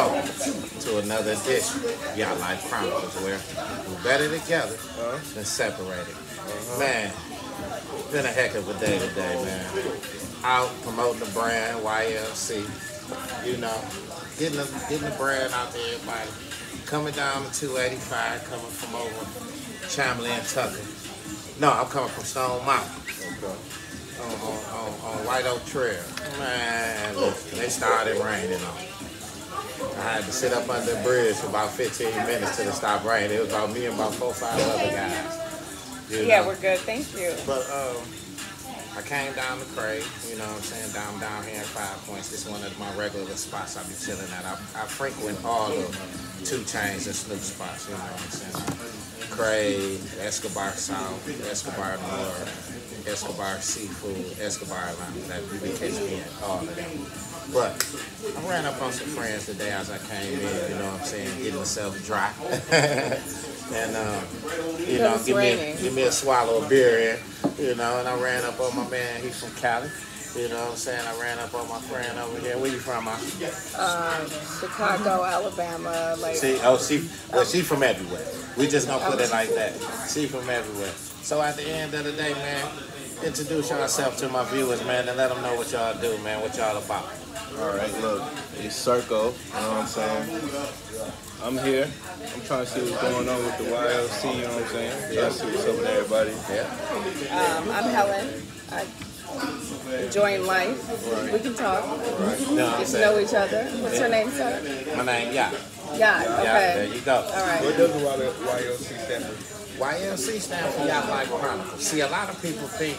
to another edition Yatlife Chronicles, where we're better together uh-huh. than separated. Man, been a heck of a day today, man. Out promoting the brand YLC, you know, getting the, getting the brand out there, everybody. Coming down to 285, coming from over Chamblee, Tucker. No, I'm coming from Stone Mountain on, on, on, on White Oak Trail. Man, listen, they started raining on. me. I had to sit up under the bridge for about 15 minutes till it stopped raining. It was about me and about four, five other guys. you Yeah, we're good. Thank you. But um, I came down to Crave, you know what I'm saying, down down here in Five Points. This is one of my regular spots I be chilling at. I, I frequent all the 2 Chainz and snoop spots, you know what I'm saying. Crave, Escobar South, Escobar North, Escobar Seafood, Escobar Lounge, that you be catching me at all of them. But I ran up on some friends today as I came in, you know what I'm saying, getting myself dry. and, um, you know, give me, raining. give me a swallow of beer in, you know, and I ran up on my man, he's from Cali. You know what I'm saying? I ran up on my friend over here. Where you from? Ma? Um, Chicago, Alabama, like See, oh, she, well, she from everywhere. We just gonna put it like that. She from everywhere. So at the end of the day, man, introduce yourself to my viewers, man, and let them know what y'all do, man, what y'all about. All right, look, it's Circo. You know what I'm saying? I'm here. I'm trying to see what's going on with the YLC. You know what I'm saying? Trying to see what's up with everybody. Yeah. um, I'm Helen. I enjoying life. We can talk. You know Get to know each other. What's your name, sir? My name, yeah. Yeah. Yeah, there Okay. you go. All right. What does the YLC stand for? YLC stands for Yatlife Chronicles. See, a lot of people think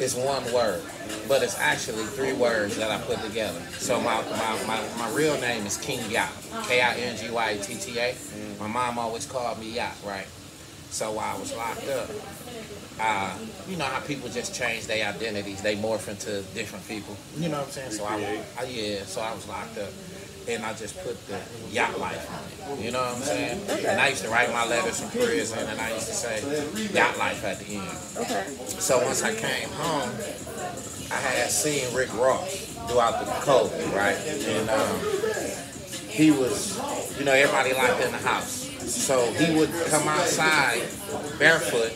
it's one word, but it's actually three words that I put together. So my, my, my, my real name is King Yacht, K-I-N-G-Y-T-T-A. My mom always called me Yacht, right? So while I was locked up, uh, you know how people just change their identities, they morph into different people. You know what I'm saying? So I, I yeah, so I was locked up. And I just put the yacht life on it. You know what I'm saying? And I used to write my letters from prison and I used to say yacht life at the end. Okay. So once I came home, I had seen Rick Ross throughout the COVID, right? And um, he was, you know, everybody locked in the house. So he would come outside barefoot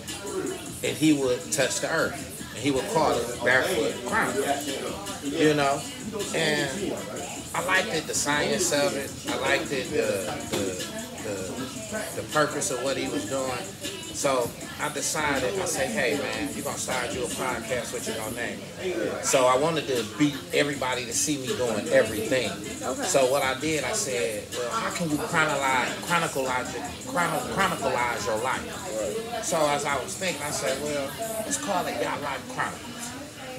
and he would touch the earth. And he would call it barefoot crime. You know? And I liked it, the science of it. I liked it, the, the, the, the purpose of what he was doing. So I decided, I said, hey man, you're gonna start your podcast, what you gonna name it? So I wanted to beat everybody to see me doing everything. Okay. So what I did, I said, well, how can you chronologize, chronicleize, chrono, chronicleize your life? So as I was thinking, I said, well, let's call it Yatlife Chronicles.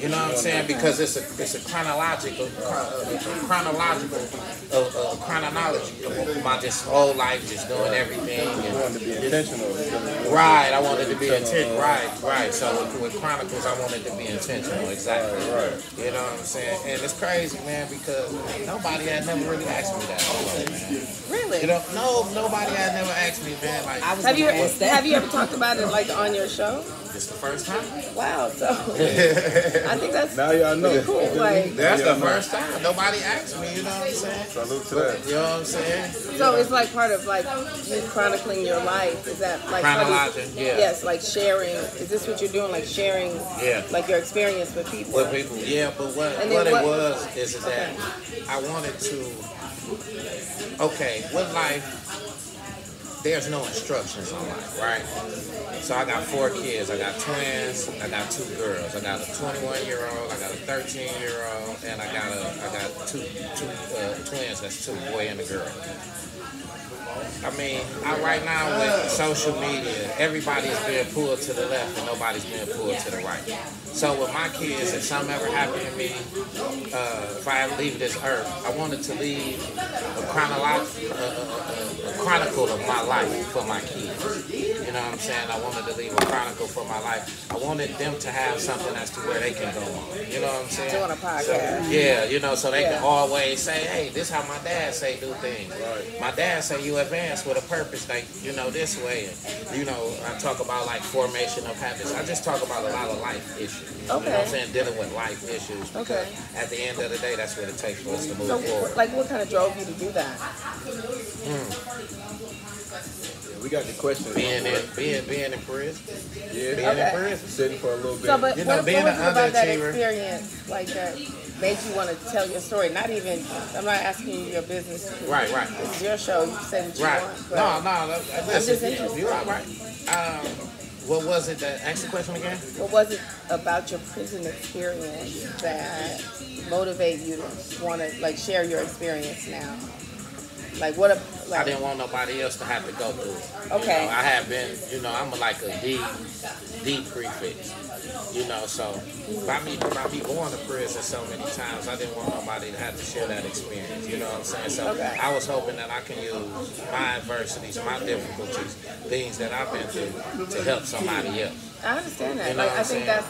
You know what I'm saying? Because it's a it's a chronological uh, chronological uh, uh, chronology of my just whole life, just doing everything. You And, want to be intentional. right, I wanted to be intentional. Right, right. So with, with Chronicles, I wanted to be intentional. Exactly. Right. You know what I'm saying? And it's crazy, man, because nobody had never really asked me that. Really? You know, no, nobody had never asked me, man. Like, have you have you ever talked about it like on your show? It's the first time. Wow. So I think that's Now y'all know. pretty cool. Like That's the first time. Nobody asked me. You know what I'm saying? Salute to that. You know what I'm saying? so it's like part of like you chronicling your life. Is that like part yeah. Yes, like sharing. Is this what you're doing? Like sharing, Yeah. like your experience with people. With people, yeah, but what, And then what it was is that I wanted to, okay, with life, there's no instructions on life, right? So I got four kids. I got twins. I got two girls. I got a 21 year old. I got a 13 year old, and I got a I got two two uh, twins. That's two, boy and a girl. I mean, I, right now with social media, everybody's being pulled to the left and nobody's being pulled to the right. So with my kids, if something ever happened to me, uh, if I leave this earth, I wanted to leave a, chronolo- a, a, a, a chronicle of my life for my kids. You You know what I'm saying? I wanted to leave a chronicle for my life. I wanted them to have something as to where they can go on. You know what I'm saying? Doing a podcast. Yeah, you know, so they Yeah. can always say, hey, this is how my dad say do things. Right. My dad say you advance with a purpose, like, you know, this way. And, you know, I talk about like formation of habits. I just talk about a lot of life issues. You know what I'm saying? Dealing with life issues. because Okay. At the end of the day, that's what it takes for us to move So, forward. like, what kind of drove you to do that? Hmm. Yeah, we got the question. Being in, being, being in prison. Yeah. Being Okay. in prison. Sitting for a little bit. So, but You know, what, being what was an it about that underachiever- experience, like that, made you want to tell your story? Not even, I'm not asking you your business. Right, right. It's your show. You say what you Right. want. but- No, no, no. just interested. you're all right. Um, what was it that, ask the question again? What was it about your prison experience that motivated you to want to like share your experience now? Like what? A, like, I didn't want nobody else to have to go through it. Okay. You know, I have been, you know, I'm like a D, D prefix. You know, so by me, by me going to prison so many times, I didn't want nobody to have to share that experience. You know what I'm saying? So Okay. I was hoping that I can use my adversities, my difficulties, things that I've been through to help somebody else. I understand that. You know like I think saying? that's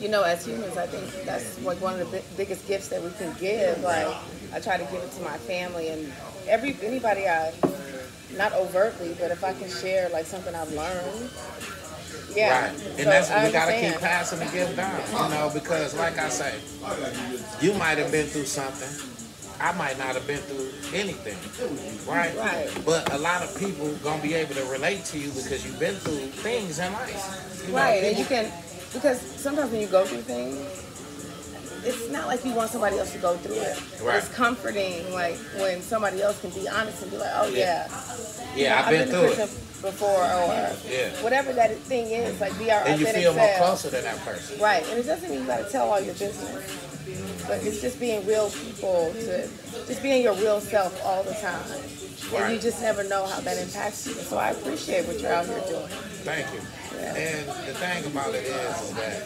you know, as humans, I think that's like one of the bi- biggest gifts that we can give. Like I try to give it to my family and every anybody I not overtly, but if I can share like something I've learned. Yeah. Right. And So that's I we gotta keep passing the gift down. You know, because like I say, you might have been through something. I might not have been through anything. Right? Right. But a lot of people gonna be able to relate to you because you've been through things in life. You know, Right, and you can because sometimes when you go through things, it's not like you want somebody else to go through it. Right. It's comforting, like when somebody else can be honest and be like, "Oh yeah, Yeah, I've been to through it. before," or Yeah. whatever that thing is. Like be our And you feel more self. closer to that person. Right, and it doesn't mean you got to tell all your business, but it's just being real people to just being your real self all the time. And you just never know how that impacts you. So I appreciate what you're out here doing. Thank you. Yeah. And the thing about it is that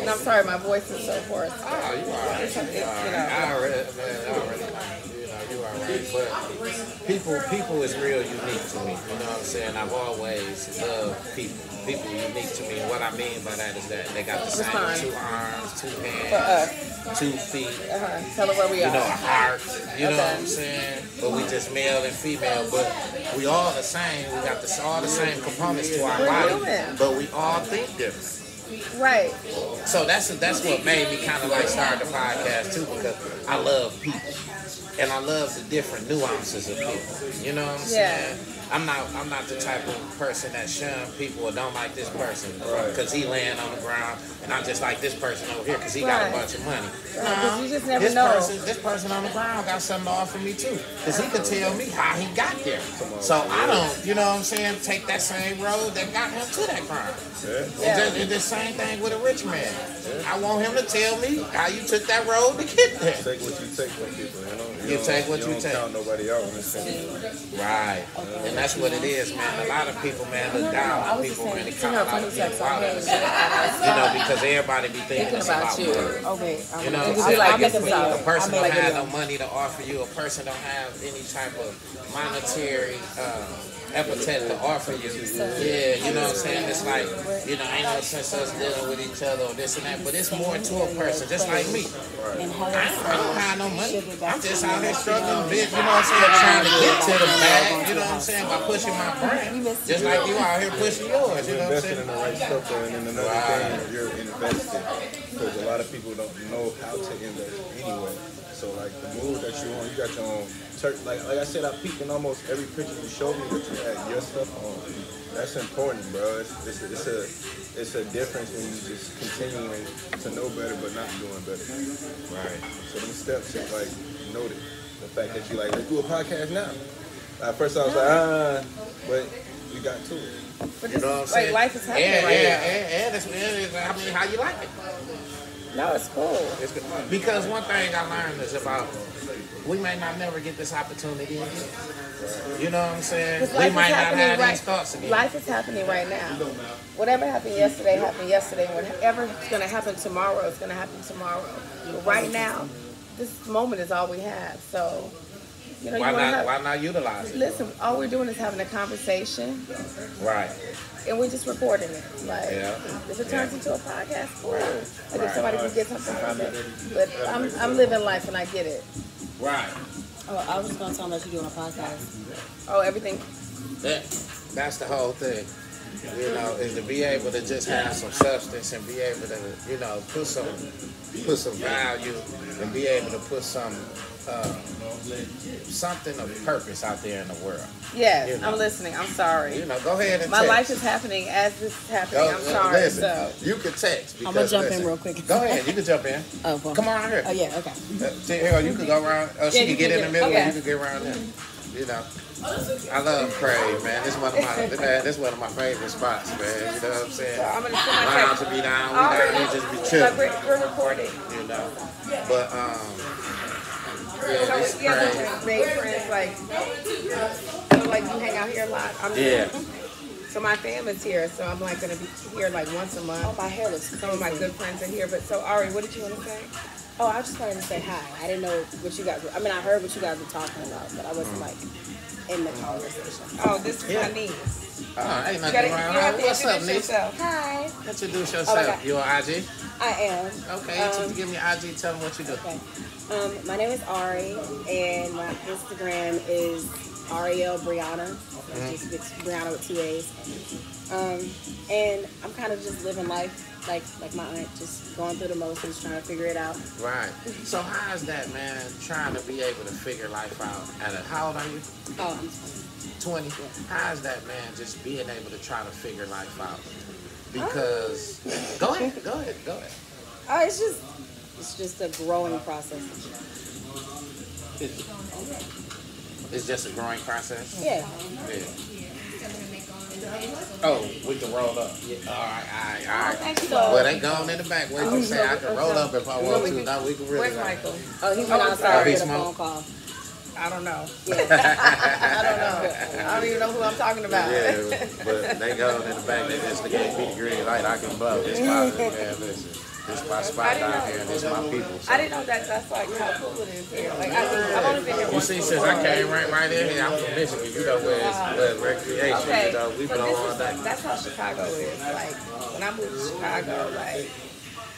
And I'm sorry, my voice is so hoarse. Oh, you right. It's- it's, you know. I already, man, I already. You know, you all right. But people, people is real unique to me. You know what I'm saying? I've always loved people. People unique to me. And what I mean by that is that they got the same two arms, two hands, two feet. uh-huh. tell them where we are. You know, a heart. You know what I'm saying? But we just male and female. But we all the same. We got the, all the same components to our We're body. human. But we all think different. Right. So that's that's what made me kind of like start the podcast too because I love people and I love the different nuances of people. You know what I'm Yeah. saying? I'm not I'm not the type of person that shun people or don't like this person Right. because he laying on the ground and I'm just like this person over here because he got a bunch of money. Right, 'cause you just never this know. Person, this person on the ground got something to offer me too because he could tell me how he got there. So I don't, you know what I'm saying, take that same road that got him to that crime. Yeah. Yeah. And just- it's the same thing with a rich man. I want him to tell me how you took that road to get there. Take what you take from people, you know. You don't- take what you don't take. count nobody out in this thing. Right. And that's what it is, man. A lot of people, man, look down on people saying, when it send comes her a out of text people on out her. of You know, because everybody be thinking Thinking about about you. Okay. I'm You know I'm like Like, this if video. a person don't have no money to offer you, a person don't have any type of monetary uh, epithet to offer you. Yeah, you know what I'm saying? It's like, you know, ain't no sense us dealing with each other or this and that, but it's more to a person, just like me. I, don't have no money. I'm just out here struggling, bit, you know what I'm saying, trying to get to the bag, you know what I'm saying, by pushing my brand. Just like you out here pushing yours, you know what I'm investing in saying? the right stuff though, and then another Right. thing, you're investing. Because a lot of people don't know how to invest anyway. So like the move that you on, you got your own turk. Like like I said, I peeked in almost every picture you showed me that you had your stuff on. That's important, bro. It's, it's, a, it's a it's a difference when you just continuing to know better but not doing better. Right. So them steps is like noted. The fact that you like, let's do a podcast now. At first I was like, ah, but we got to it. But You know what I'm saying? like life is happening and, right and, now. and, and it's, and it's, I mean, how you like it? No, it's cool. It's good. Because one thing I learned is about we may not never get this opportunity again. You know what I'm saying? We life might is not happening have right. these thoughts again. Life is happening right now. Whatever happened yesterday happened yesterday. Whatever is going to happen tomorrow is going to happen tomorrow. But right now, this moment is all we have. So You know, why not? have- Why not utilize it? Listen, all we're doing is having a conversation, Right. And we're just recording it. Like, Yeah. if it turns Yeah. into a podcast, cool. Like, Right. if somebody can get something from it. But I'm, I'm living life, and I get it. Right. Oh, I was just gonna tell them that you're doing a podcast. Oh, everything. That, that's the whole thing. You know, is to be able to just have some substance and be able to, you know, put some put some value and be able to put some uh, something of purpose out there in the world. Yes, You know. I'm listening. I'm sorry. You know, go ahead and My text. life is happening as this is happening. Go- I'm sorry. listen, So, you can text. I'ma because, jump in real quick. Go ahead, you can jump in. Oh, well. Come on here. Oh yeah, okay. Uh, see, here, you can go around. Uh, she Yeah, can get can in the middle, okay. and you can get around there. You know, I love Crave, man. This one of my man, this one of my favorite spots, man. You know what I'm saying? so I'm gonna put my Lounge text. to be down, we Already. down here just be Like chilling, we're, we're recording. you know. But um, So yeah, this yeah, Crave, listen, made friends like, so like you hang out here a lot. I'm, yeah. So my family's here, so I'm like gonna be here like once a month. Oh, my hair looks Some of my good friends are here, but so Ari, what did you want to say? Oh, I was just wanted to say hi. I didn't know what you guys were. I mean, I heard what you guys were talking about, but I wasn't like in the conversation. Oh, this is Yeah. my niece. Oh, ain't You nothing gotta, you wrong. have to What's up, introduce niece? yourself. Hi, Introduce Oh, yourself. God. You on IG? I am. Okay, Um, give me IG. Tell them what you do. Okay. Um, my name is Ari, and my Instagram is Ariel Brianna. Mm-hmm. Just it's Brianna with two A's. Um, and I'm kind of just living life like like my aunt, just going through the motions, trying to figure it out. Right. So how's that, man? Trying to be able to figure life out. At a, how old are you? Oh, I'm 20. How's that, man? Just being able to try to figure life out. Because go ahead, go ahead, go ahead. Oh, it's just it's just a growing process. It's, it's just a growing process. Yeah. Yeah. Oh, we can roll up. Yeah. All right, all right, all right. Thank you. Well, they gone in the back. Wait, you say I can roll up if I want to. Now we can really. Where's. Michael? Oh, he went Oh, outside to he get a phone call. I don't know. Yeah. I don't know. I don't even know who I'm talking about. Yeah, but they go in the back. They just gave me the green light. I can blow. This spot, man. Listen, this my I spot didn't down know. here, and this my people. So. I didn't know that. That's like how cool it is here. Like I, I've only been here You see, since I came right right in here, I'm from Michigan. You know where it's, where it's recreation. Okay, You know, we so this all is, day. that's how Chicago is. Like when I moved to Chicago, like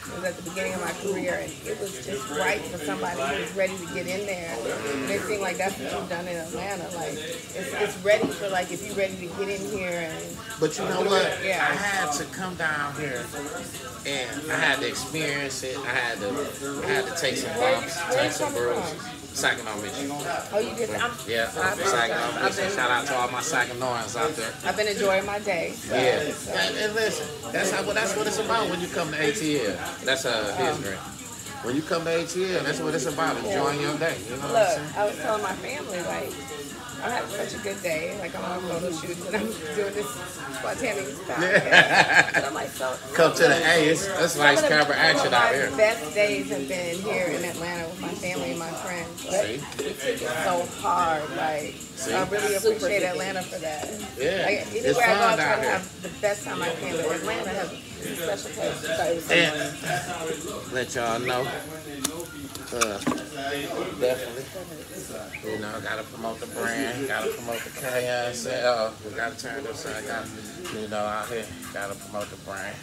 it was at the beginning of my career, and it was just right for somebody who was ready to get in there. And it seemed like that's what you've done in Atlanta. Like it's, it's ready for like if you're ready to get in here and But you know what? Yeah. I had to come down here and I had to experience it. I had to I had to take some bumps, take some bruises. Saginaw, Michigan. oh, you did. I'm, Yeah, I've Saginaw, I've Michigan. been, Shout out to all my Saginaws out there. I've been enjoying my day. So, Yeah, so- and, and listen, that's how. Well, that's what it's about when you come to ATL. That's uh, history. drink. When you come to ATL, that's what it's about. Enjoying your day. You know what I'm Look, saying? I was telling my family, like, I'm having such a good day. Like, I'm on photo shoots and I'm doing this spontaneous podcast. and I'm like, so. Come to the A. It's, it's some nice of the- camera action some of out my best days have been here in Atlanta with my family and my friends. Like, See? we took it so hard. Like, See? I really appreciate. Atlanta for that. Yeah, Like, it's anywhere I go, I fun try down to here. have the best time I can. But Atlanta has a special place. So it was so And let y'all know. Uh, definitely. You know, gotta promote the brand, gotta promote the chaos. Uh, we gotta turn this. I got, you know, out here, gotta promote the brand.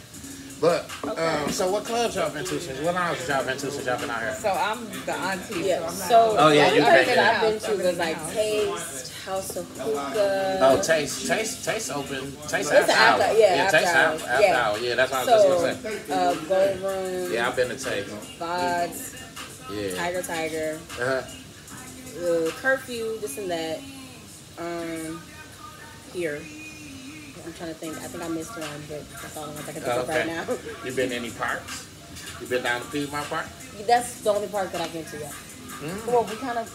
But um, so what clubs y'all been to since? What lounges y'all been to since y'all been out here? So I'm the auntie. Yeah. So, I'm not So Oh, yeah, you been that I've been to was like Taste, House of Hookah. Oh, taste, taste, taste open, taste It's after after- hour. yeah, after taste hours, after, after yeah. hour. Yeah, that's what I was just gonna say. uh, Gold Room, Yeah, I've been to taste. Vods, Yeah. Tiger Tiger, Uh-huh. uh, Curfew, this and that. Um, here. I'm trying to think. I think I missed one, but that's all the ones I can think of right now. You been in any parks? You been down to Piedmont Park? That's the only park that I've been to yet. Mm. Well, we kind of,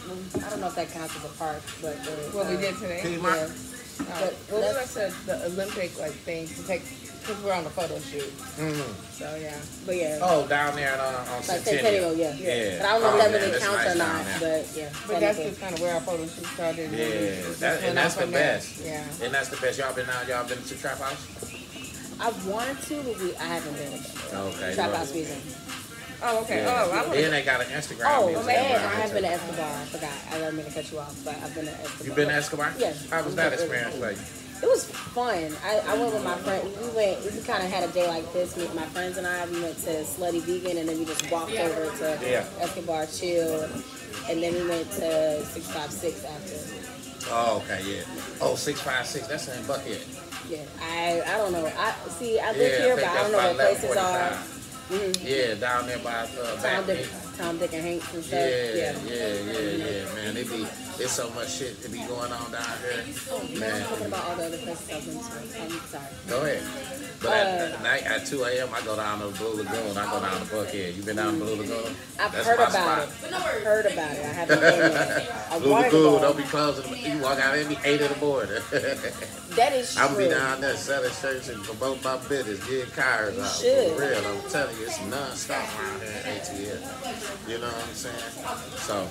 I don't know if that counts as a park, but uh, What we did today. Piedmont. Yeah. Oh, But well, we went that's- to the Olympic like thing to take because we're on a photo shoot. Mm. So yeah. But yeah, Oh, down there on, on like Centennial. Centennial, yeah. Yeah. But I don't know Oh, if that really counts nice or not, but yeah. But that's just kind of where our photo shoot started. Yeah, it that, and that's the from there. best. Yeah. And that's the best. Y'all been out. Y'all been to Trap House? I wanted to, but we, I haven't been. Okay. Trap well, House Museum. Oh, okay. Yeah. Oh, I want and they got an Instagram. Oh man, I have here, been to. Escobar. I forgot. I didn't mean to cut you off, but I've been to Escobar. You been to Escobar? Yes. How was that experience like? It was fun. I, I went with my friend. We went. We kind of had a day like this. Me, my friends and I. We went to Slutty Vegan, and then we just walked over to Yeah. Escobar Chill, and then we went to Six Five Six after. Oh, okay, yeah. Oh, 656, that's in Buckhead. Yeah, I I don't know. I see. I live Yeah, here, I but I don't know about what places are. 1145. Yeah, down there by uh, Tom Dick, Tom Dick and Hanks and stuff. Yeah, Yeah. yeah, yeah, yeah, man. It be there's so much shit to be going on down here. I'm Man, talking about all the other I've to. I'm sorry. go ahead. But at, Uh, at night at 2 a.m. I go down to Blue Lagoon. I go down to Buckhead. You been down to Blue Lagoon? I've That's heard about spot. it. Heard about it. I haven't been Blue Lagoon, go. don't be closing. You walk out there, be eight of the morning. That is true. I'll be down there selling shirts and promote my business, getting cars out. should. For real, I'm telling you, it's non-stop around here at ATL. You know what I'm saying? So,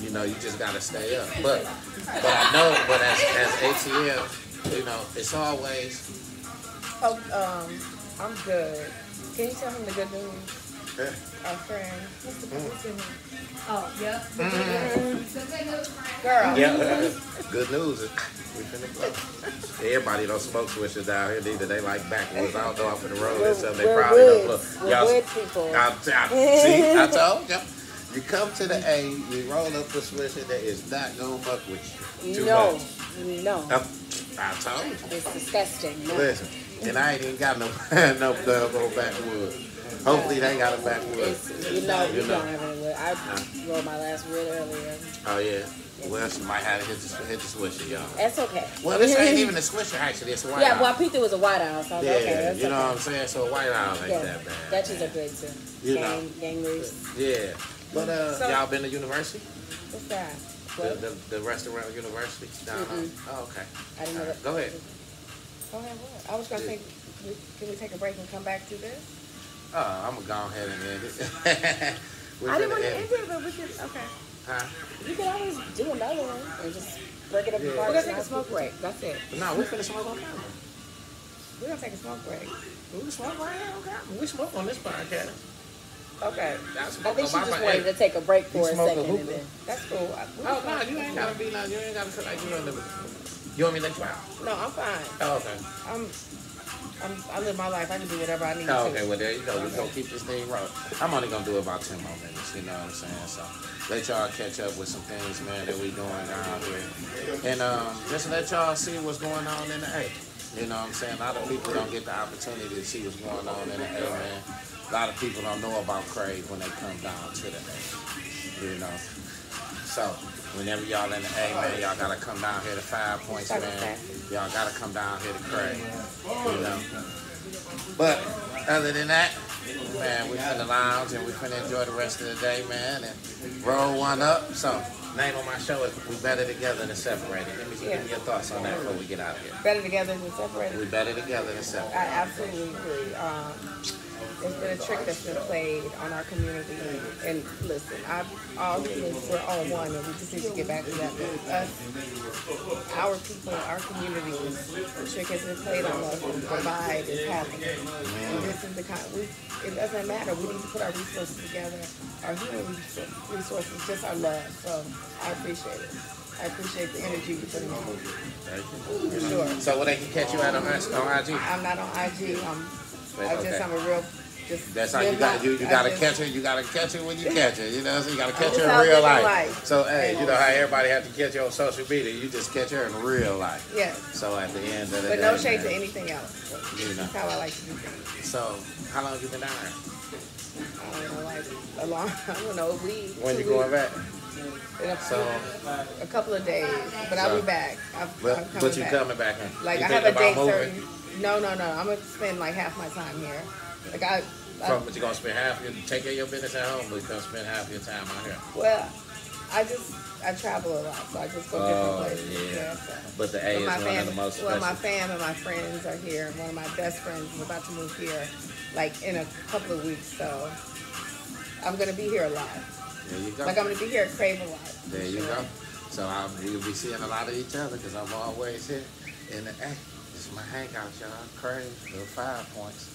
you know, you just gotta stay up. But, but I know, but as, as ATL, you know, it's always, Oh, um, I'm good. Can you tell him the good news? Yeah. Our friend. What's the what's the name? Oh, yeah. Girl. yeah, good news. is We finna blow. Everybody don't smoke switches down here neither. They like backwoods. I don't know up in the road We're, or something. They we're probably don't woods. blow. We're Y'all- wood people. I, I, see, I told you. You come to the A, you roll up a swisher that is not gonna fuck with you. Too no, much. no. I, I told you. It's disgusting. No. Listen, and I ain't even got no no double backwood. Hopefully they ain't got a backwood. It's, you know, You you know. don't have any wood. I rolled my last wood earlier. Oh yeah. Well, she might have to hit the, hit the swisher, y'all. That's okay. Well, this ain't even a swisher actually. It's a white Yeah, owl. well, I picked it was a white owl, so I was yeah, like, okay, that's you know okay. what I'm saying. So a white owl ain't yeah, that bad. Dutchies are good too. You gang, know. gang roost. Yeah, but uh, So- y'all been to university? What's that? The, What? the, the restaurant university down Mm-mm. Oh, okay. I didn't know that. Go ahead. Go ahead, what? I was gonna think, we- can we take a break and come back to this? Oh, I'm gonna go ahead and end it. I didn't want to end end it, but we can, okay. Huh? You can always do another one and just break it up in Yeah. We're parts. gonna take a smoke have break, that's it. No, we're finna smoke on camera. We're gonna take a smoke break. We smoke right here on camera. We smoke on this podcast. Okay, I I think she just wanted to take a break for a second and then. that's cool. I- we Oh no, you ain't gotta be no, you ain't gotta feel like you on the. You want me to let you out? No, I'm fine. Oh, okay. I'm, I'm, I live my life. I can do whatever I need Oh, to. okay, well there you go. We're gonna keep this thing rolling. I'm only gonna do about ten more minutes, you know what I'm saying? So let y'all catch up with some things, man, that we doing down here. And um just let y'all see what's going on in the A. You know what I'm saying? A lot of people don't get the opportunity to see what's going on in the A, man. A lot of people don't know about Crave when they come down to the A. You know. So whenever y'all in the A, man, y'all gotta come down here to Five Points, man. Y'all gotta come down here to Crave. You know. But other than that, man, we finna lounge and we finna enjoy the rest of the day, man, and roll one up. So, name of my show is We Better Together Than Separated. Let me see, give me your thoughts on that before we get out of here. Better together than separated. We better together than I absolutely agree. Um, it's been a trick that's been played on our community. And listen, I, all humans, we're all one, and we just need to get back to that. But us, our people, our communities, the trick has been played on us. The divide is happening. And this is the kind, we, it doesn't matter. We need to put our resources together, our human resources, just our love. So I appreciate it. I appreciate the energy you put Thank for you. sure. So, what they can catch you at on, on IG? I'm not on IG. I'm, I Okay. just, I'm a real, just. That's how you got you, you gotta just- catch her. You gotta catch her when you catch her. You know, so you gotta catch her in real life. life. So hey, you know how everybody have to catch you on social media. You just catch her in real life. Yes, So at the end of the but day, no shade man, to anything else. You know. That's how I like to do things. So how long have you been down here? I don't know, like a long, I don't know, week. When you going back? in a, So, a couple of days, but I'll be back. I'm, I'm but coming but you back. coming back? Huh? Like you I have a date certain. No, no, no. I'm gonna spend like half my time here. Like I, I but you're gonna spend half your take care of your business at home, but you're gonna spend half your time out here. well, I just I travel a lot, so I just go Oh, different places. yeah. so. But the A But is one of the most well, special. my fam and my friends are here. One of my best friends is about to move here, like in a couple of weeks. So I'm gonna be here a lot. there you go. Like I'm gonna be here at Crave a lot. There you go. So I'm, we'll be seeing a lot of each other because I'm always here. And the, hey, my hangout, y'all. Crave, little five points.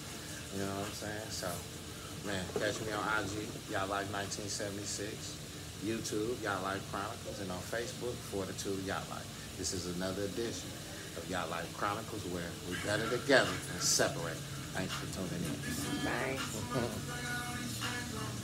You know what I'm saying? So Man, catch me on IG, Yatlife 1976. YouTube, Yatlife Chronicles. And on Facebook, Fortitude Yatlife. This is another edition of Yatlife Chronicles where we better together and separate. Thanks for tuning in. Bye.